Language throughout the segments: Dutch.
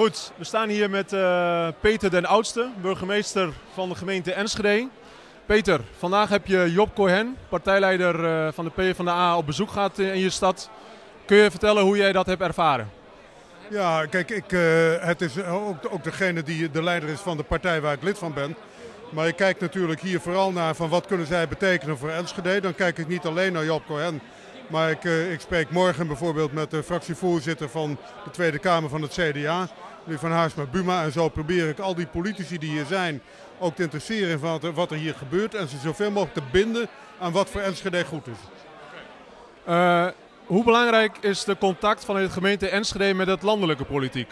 Goed, we staan hier met uh, Peter den Oudste, burgemeester van de gemeente Enschede. Peter, vandaag heb je Job Cohen, partijleider uh, van de PvdA, op bezoek gehad in je stad. Kun je vertellen hoe jij dat hebt ervaren? Ja, kijk, ik, uh, het is ook, ook degene die de leider is van de partij waar ik lid van ben. Maar ik kijk natuurlijk hier vooral naar van wat kunnen zij betekenen voor Enschede. Dan kijk ik niet alleen naar Job Cohen, maar ik, ik spreek morgen bijvoorbeeld met de fractievoorzitter van de Tweede Kamer van het CDA, meneer Van Haarsma Buma. En zo probeer ik al die politici die hier zijn ook te interesseren in wat er, wat er hier gebeurt. En ze zoveel mogelijk te binden aan wat voor Enschede goed is. Uh, hoe belangrijk is de contact van de gemeente Enschede met het landelijke politiek?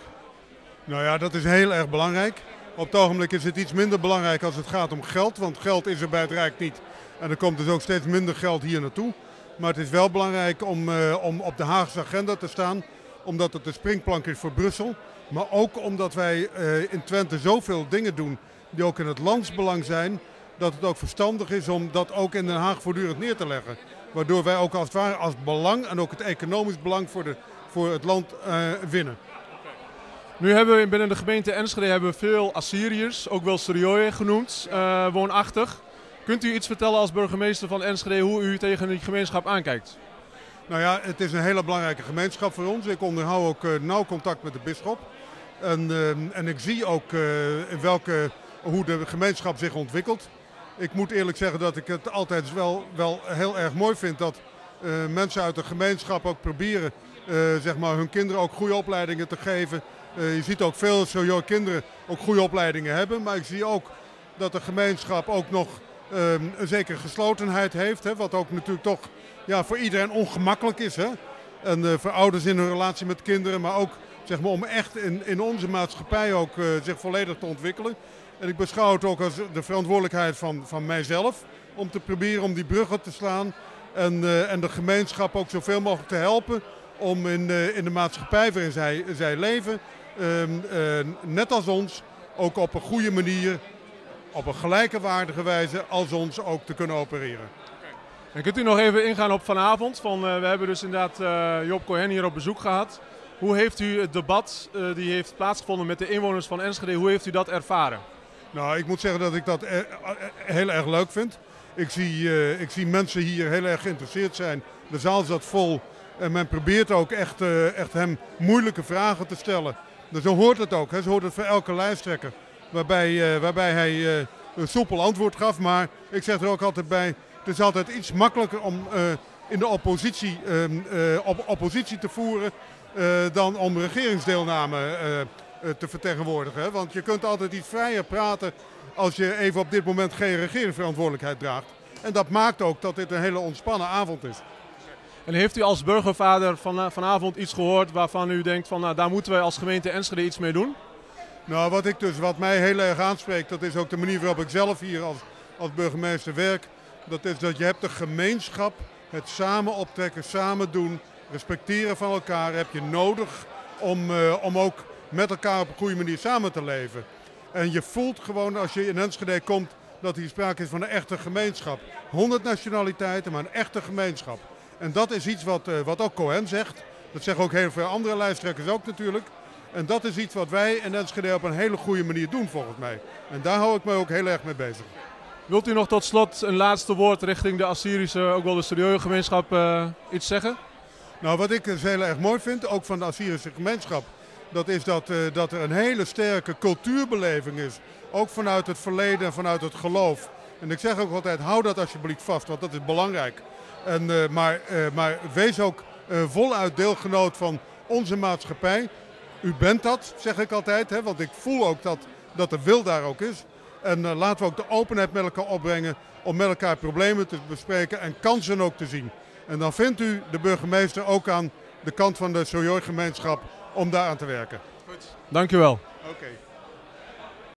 Nou ja, dat is heel erg belangrijk. Op het ogenblik is het iets minder belangrijk als het gaat om geld, want geld is er bij het Rijk niet. En er komt dus ook steeds minder geld hier naartoe. Maar het is wel belangrijk om, uh, om op de Haagse agenda te staan, omdat het de springplank is voor Brussel. Maar ook omdat wij uh, in Twente zoveel dingen doen die ook in het landsbelang zijn, dat het ook verstandig is om dat ook in Den Haag voortdurend neer te leggen. Waardoor wij ook als het ware als belang en ook het economisch belang voor, de, voor het land uh, winnen. Nu hebben we binnen de gemeente Enschede hebben we veel Assyriërs, ook wel Syriërs genoemd, uh, woonachtig. Kunt u iets vertellen als burgemeester van Enschede hoe u tegen die gemeenschap aankijkt? Nou ja, het is een hele belangrijke gemeenschap voor ons. Ik onderhoud ook uh, nauw contact met de bisschop. En, uh, en ik zie ook in welke, hoe de gemeenschap zich ontwikkelt. Ik moet eerlijk zeggen dat ik het altijd wel, wel heel erg mooi vind dat mensen uit de gemeenschap ook proberen zeg maar, hun kinderen ook goede opleidingen te geven. je ziet ook veel jonge kinderen ook goede opleidingen hebben. Maar ik zie ook dat de gemeenschap ook nog um, een zekere geslotenheid heeft. Hè, wat ook natuurlijk toch ja, voor iedereen ongemakkelijk is. Hè? En uh, voor ouders in hun relatie met kinderen, maar ook zeg maar, om echt in, in onze maatschappij ook uh, zich volledig te ontwikkelen. En ik beschouw het ook als de verantwoordelijkheid van, van mijzelf om te proberen om die bruggen te slaan. En, uh, en de gemeenschap ook zoveel mogelijk te helpen om in, in de maatschappij waarin zij, zij leven, net als ons, ook op een goede manier op een gelijkewaardige wijze als ons ook te kunnen opereren. Kunt u nog even ingaan op vanavond? Van, uh, we hebben dus inderdaad uh, Job Cohen hier op bezoek gehad. Hoe heeft u het debat uh, die heeft plaatsgevonden met de inwoners van Enschede, hoe heeft u dat ervaren? Nou, ik moet zeggen dat ik dat heel erg leuk vind. Ik zie, ik zie mensen hier heel erg geïnteresseerd zijn. De zaal zat vol en men probeert ook echt, echt hem moeilijke vragen te stellen. Dus zo hoort het ook, hè. zo hoort het voor elke lijsttrekker waarbij, waarbij hij een soepel antwoord gaf. Maar ik zeg er ook altijd bij, het is altijd iets makkelijker om uh, in de oppositie, op oppositie te voeren dan om regeringsdeelname te vertegenwoordigen. Want je kunt altijd iets vrijer praten als je even op dit moment geen regeringsverantwoordelijkheid draagt. En dat maakt ook dat dit een hele ontspannen avond is. En heeft u als burgervader van, vanavond iets gehoord waarvan u denkt van nou, daar moeten wij als gemeente Enschede iets mee doen? Nou, wat, ik dus, wat mij heel erg aanspreekt, dat is ook de manier waarop ik zelf hier als, als burgemeester werk. Dat is dat je hebt de gemeenschap, het samen optrekken, samen doen, respecteren van elkaar heb je nodig om, uh, om ook met elkaar op een goede manier samen te leven. En je voelt gewoon als je in Enschede komt dat hier sprake is van een echte gemeenschap. 100 nationaliteiten, maar een echte gemeenschap. En dat is iets wat, uh, wat ook Cohen zegt. Dat zeggen ook heel veel andere lijsttrekkers ook natuurlijk. En dat is iets wat wij in Enschede op een hele goede manier doen volgens mij. En daar hou ik me ook heel erg mee bezig. Wilt u nog tot slot een laatste woord richting de Assyrische, ook wel de serieuze gemeenschap, uh, iets zeggen? Nou, wat ik dus heel erg mooi vind, ook van de Assyrische gemeenschap, dat is dat, uh, dat er een hele sterke cultuurbeleving is. Ook vanuit het verleden en vanuit het geloof. En ik zeg ook altijd, hou dat alsjeblieft vast, want dat is belangrijk. En, uh, maar, maar wees ook voluit deelgenoot van onze maatschappij. U bent dat, zeg ik altijd, hè, want ik voel ook dat, dat de wil daar ook is. En uh, laten we ook de openheid met elkaar opbrengen om met elkaar problemen te bespreken en kansen ook te zien. En dan vindt u de burgemeester ook aan de kant van de Sojoy-gemeenschap om daar aan te werken. Goed. Dank u wel. Oké. Okay.